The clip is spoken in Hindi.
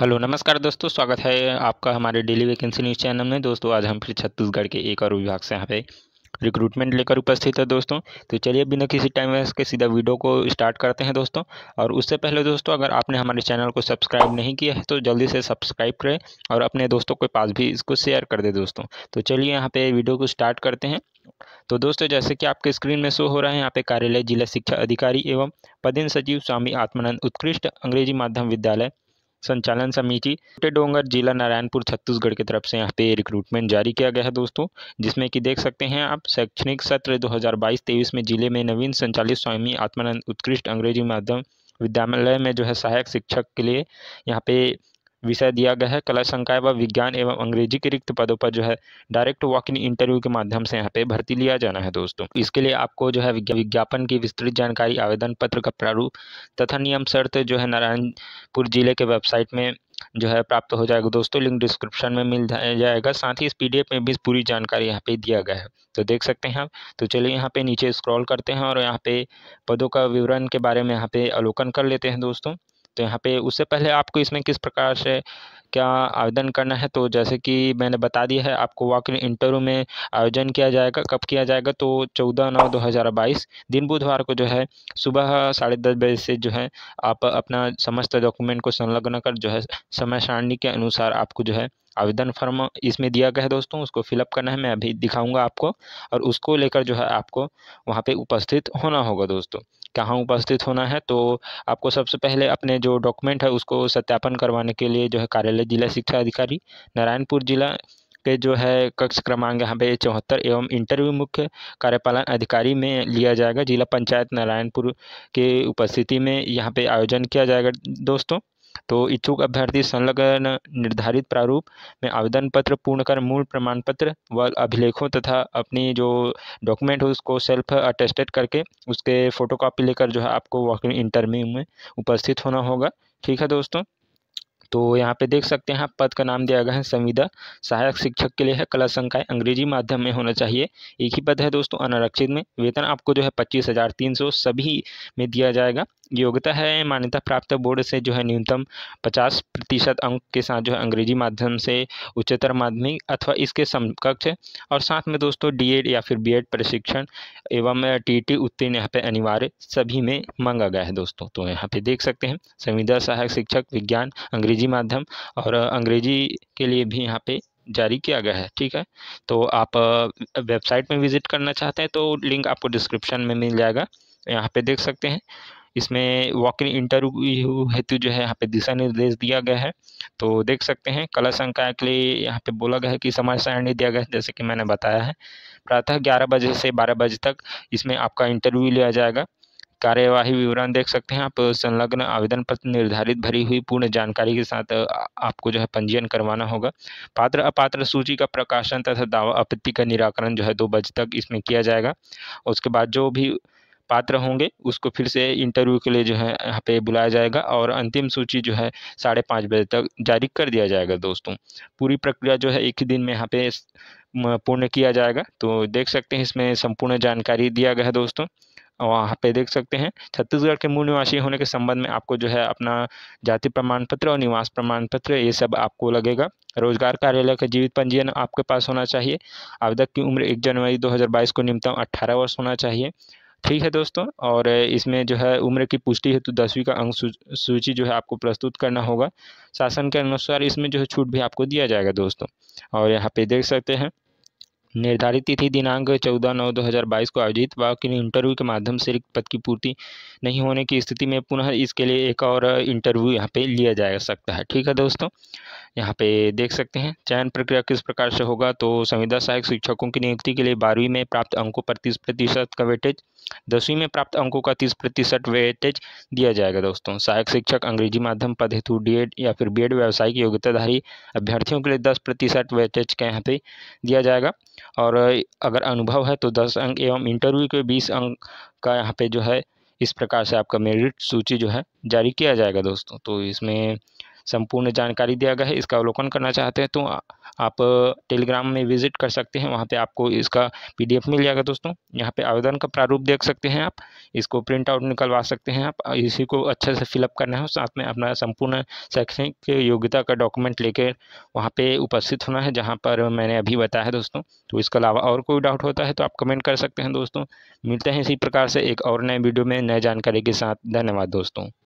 हेलो, नमस्कार दोस्तों, स्वागत है आपका हमारे डेली वैकेंसी न्यूज़ चैनल में। दोस्तों, आज हम फिर छत्तीसगढ़ के एक और विभाग से यहाँ पे रिक्रूटमेंट लेकर उपस्थित है दोस्तों। तो चलिए, बिना किसी टाइम वेस्ट के सीधा वीडियो को स्टार्ट करते हैं दोस्तों। और उससे पहले दोस्तों, अगर आपने हमारे चैनल को सब्सक्राइब नहीं किया है तो जल्दी से सब्सक्राइब करें और अपने दोस्तों के पास भी इसको शेयर कर दे दोस्तों। तो चलिए, यहाँ पे वीडियो को स्टार्ट करते हैं। तो दोस्तों, जैसे कि आपके स्क्रीन में शो हो रहा है, यहाँ पे कार्यालय, जिला शिक्षा अधिकारी एवं पदीन सचिव स्वामी आत्मानंद उत्कृष्ट अंग्रेज़ी माध्यम विद्यालय संचालन समिति, छोटे डोंगर, जिला नारायणपुर, छत्तीसगढ़ की तरफ़ से यहाँ पे रिक्रूटमेंट जारी किया गया है दोस्तों, जिसमें कि देख सकते हैं आप, शैक्षणिक सत्र 2022-23 में ज़िले में नवीन संचालित स्वामी आत्मानंद उत्कृष्ट अंग्रेज़ी माध्यम विद्यालय में जो है सहायक शिक्षक के लिए यहाँ पे विषय दिया गया है। कला संकाय व विज्ञान एवं अंग्रेज़ी के रिक्त पदों पर जो है डायरेक्ट वॉक इन इंटरव्यू के माध्यम से यहाँ पे भर्ती लिया जाना है दोस्तों। इसके लिए आपको जो है विज्ञापन की विस्तृत जानकारी, आवेदन पत्र का प्रारूप तथा नियम शर्त जो है नारायणपुर ज़िले के वेबसाइट में जो है प्राप्त हो जाएगा। दोस्तों लिंक डिस्क्रिप्शन में मिल जाएगा। साथ ही इस पीडीएफ में भी पूरी जानकारी यहाँ पे दिया गया है। तो देख सकते हैं आप। तो चलिए यहाँ पे नीचे स्क्रॉल करते हैं और यहाँ पे पदों का विवरण के बारे में यहाँ पे अवलोकन कर लेते हैं दोस्तों। तो यहाँ पे उससे पहले आपको इसमें किस प्रकार से क्या आवेदन करना है? तो जैसे कि मैंने बता दिया है, आपको वॉक इन, इंटरव्यू में आयोजन किया जाएगा, कब किया जाएगा? तो चौदह नौ दो हज़ार बाईस, दिन बुधवार को जो है, सुबह साढ़े दस बजे से जो है, आप अपना समस्त डॉक्यूमेंट को संलग्न कर जो है, समय सारणी के अनुसार आपको जो है, आवेदन फॉर्म इसमें दिया गया है दोस्तों, उसको फिलअप करना है, मैं अभी दिखाऊँगा आपको, और उसको लेकर जो है आपको वहाँ पे उपस्थित होना होगा दोस्तों। कहाँ उपस्थित होना है तो आपको सबसे पहले अपने जो डॉक्यूमेंट है उसको सत्यापन करवाने के लिए जो है कार्यालय जिला शिक्षा अधिकारी, नारायणपुर जिला के जो है कक्ष क्रमांक यहाँ पे चौहत्तर एवं इंटरव्यू मुख्य कार्यपालन अधिकारी में लिया जाएगा। जिला पंचायत नारायणपुर के उपस्थिति में यहाँ पे आयोजन किया जाएगा। दोस्तों तो इच्छुक अभ्यर्थी संलग्न निर्धारित प्रारूप में आवेदन पत्र पूर्ण कर मूल प्रमाण पत्र व अभिलेखों तथा अपनी जो डॉक्यूमेंट है उसको सेल्फ अटेस्टेड करके उसके फोटोकॉपी लेकर जो है आपको वॉक इंटरव्यू में उपस्थित होना होगा। ठीक है दोस्तों? तो यहाँ पे देख सकते हैं पद का नाम दिया गया है संविदा। सहायक शिक्षक के लिए है कला संकाय, अंग्रेज़ी माध्यम में होना चाहिए। एक ही पद है दोस्तों, अनारक्षित में। वेतन आपको जो है पच्चीस हज़ार तीन सौ सभी में दिया जाएगा। योग्यता है, मान्यता प्राप्त बोर्ड से जो है न्यूनतम पचास प्रतिशत अंक के साथ जो है अंग्रेज़ी माध्यम से उच्चतर माध्यमिक अथवा इसके समकक्ष और साथ में दोस्तों डीएड या फिर बीएड प्रशिक्षण एवं टीटी उत्तीर्ण यहाँ पे अनिवार्य सभी में मांगा गया है दोस्तों। तो यहाँ पे देख सकते हैं, संविदा सहायक शिक्षक विज्ञान अंग्रेज़ी माध्यम और अंग्रेज़ी के लिए भी यहाँ पे जारी किया गया है, ठीक है? तो आप वेबसाइट में विज़िट करना चाहते हैं तो लिंक आपको डिस्क्रिप्शन में मिल जाएगा। यहाँ पे देख सकते हैं इसमें वॉक इन इंटरव्यू हेतु जो है यहाँ पे दिशा निर्देश दिया गया है। तो देख सकते हैं, कला संकाय के लिए यहाँ पे बोला गया है कि समय सारणी दिया गया है, जैसे कि मैंने बताया है। प्रातः ग्यारह बजे से बारह बजे तक इसमें आपका इंटरव्यू लिया जाएगा। कार्यवाही विवरण देख सकते हैं आप। संलग्न आवेदन पत्र निर्धारित, भरी हुई पूर्ण जानकारी के साथ आपको जो है पंजीयन करवाना होगा। पात्र अपात्र सूची का प्रकाशन तथा दावा आपत्ति का निराकरण जो है दो बजे तक इसमें किया जाएगा। उसके बाद जो भी पात्र होंगे, उसको फिर से इंटरव्यू के लिए जो है, यहाँ पे बुलाया जाएगा और अंतिम सूची जो है, साढ़े पाँच बजे तक जारी कर दिया जाएगा दोस्तों। पूरी प्रक्रिया जो है, एक ही दिन में यहाँ पे पूर्ण किया जाएगा। तो देख सकते हैं, इसमें संपूर्ण जानकारी दिया गया है दोस्तों। वहाँ पे देख सकते हैं, छत्तीसगढ़ के मूल निवासी होने के संबंध में आपको जो है, अपना जाति प्रमाण पत्र और निवास प्रमाण पत्र ये सब आपको लगेगा। रोज़गार कार्यालय का जीवित पंजीयन आपके पास होना चाहिए। आवेदक की उम्र एक जनवरी 2022 को न्यूनतम 18 वर्ष होना चाहिए। ठीक है दोस्तों, और इसमें जो है उम्र की पुष्टि हेतु तो दसवीं का अंक सूची जो है आपको प्रस्तुत करना होगा। शासन के अनुसार इसमें जो है छूट भी आपको दिया जाएगा दोस्तों। और यहाँ पे देख सकते हैं, निर्धारित तिथि दिनांक चौदह नौ दो हज़ार बाईस को आयोजित वाक इंटरव्यू के माध्यम से रिक्त पद की पूर्ति नहीं होने की स्थिति में पुनः इसके लिए एक और इंटरव्यू यहाँ पे लिया जा सकता है। ठीक है दोस्तों यहाँ पे देख सकते हैं, चयन प्रक्रिया किस प्रकार से होगा? तो संविदा सहायक शिक्षकों की नियुक्ति के लिए बारहवीं में प्राप्त अंकों पर तीस प्रतिशत का वेटेज, दसवीं में प्राप्त अंकों का तीस प्रतिशत वेटेज दिया जाएगा दोस्तों। सहायक शिक्षक, अंग्रेज़ी माध्यम, पद हेतु डी या फिर बी व्यावसायिक योग्यताधारी अभ्यर्थियों के लिए दस प्रतिशत वेटेज का यहाँ पे दिया जाएगा। और अगर अनुभव है तो दस अंक एवं इंटरव्यू के बीस अंक का यहाँ पे जो है, इस प्रकार से आपका मेरिट सूची जो है जारी किया जाएगा दोस्तों। तो इसमें संपूर्ण जानकारी दिया गया है। इसका अवलोकन करना चाहते हैं तो आप टेलीग्राम में विज़िट कर सकते हैं। वहाँ पे आपको इसका पीडीएफ मिल जाएगा दोस्तों। यहाँ पे आवेदन का प्रारूप देख सकते हैं आप। इसको प्रिंट आउट निकलवा सकते हैं आप। इसी को अच्छे से फिलअप करना है साथ में अपना संपूर्ण शैक्षणिक योग्यता का डॉक्यूमेंट लेकर वहाँ पे उपस्थित होना है, जहाँ पर मैंने अभी बताया है दोस्तों। तो इसके अलावा और कोई डाउट होता है तो आप कमेंट कर सकते हैं दोस्तों। मिलते हैं इसी प्रकार से एक और नए वीडियो में नए जानकारी के साथ। धन्यवाद दोस्तों।